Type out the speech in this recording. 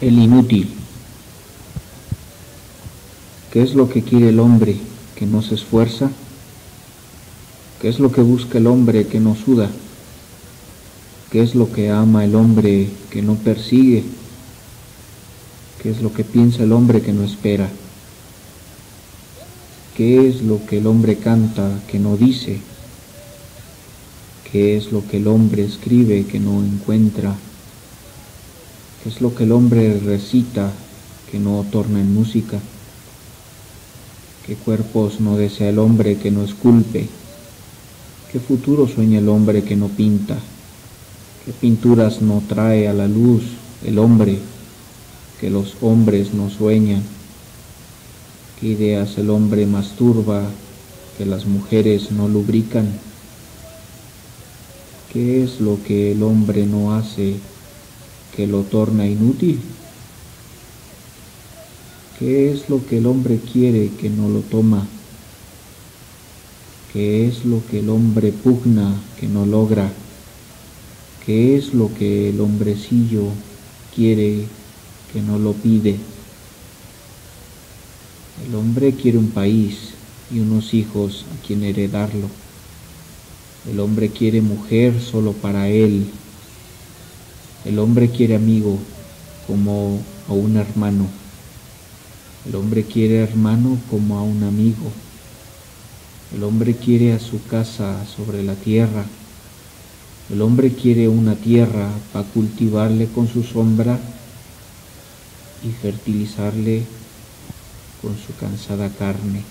el inútil. ¿Qué es lo que quiere el hombre que no se esfuerza? ¿Qué es lo que busca el hombre que no suda? ¿Qué es lo que ama el hombre que no persigue? ¿Qué es lo que piensa el hombre que no espera? ¿Qué es lo que el hombre canta que no dice? ¿Qué es lo que el hombre escribe que no encuentra? ¿Qué es lo que el hombre recita que no torna en música? ¿Qué cuerpos no desea el hombre que no esculpe? ¿Qué futuro sueña el hombre que no pinta? ¿Qué pinturas no trae a la luz el hombre que los hombres no sueñan? ¿Qué ideas el hombre masturba que las mujeres no lubrican? ¿Qué es lo que el hombre no hace que lo torna inútil? ¿Qué es lo que el hombre quiere que no lo toma? ¿Qué es lo que el hombre pugna que no logra? ¿Qué es lo que el hombrecillo quiere que no lo pide? El hombre quiere un país y unos hijos a quien heredarlo. El hombre quiere mujer solo para él el hombre quiere amigo como a un hermano. El hombre quiere hermano como a un amigo. El hombre quiere a su casa sobre la tierra. El hombre quiere una tierra para cultivarle con su sombra y fertilizarle con su cansada carne.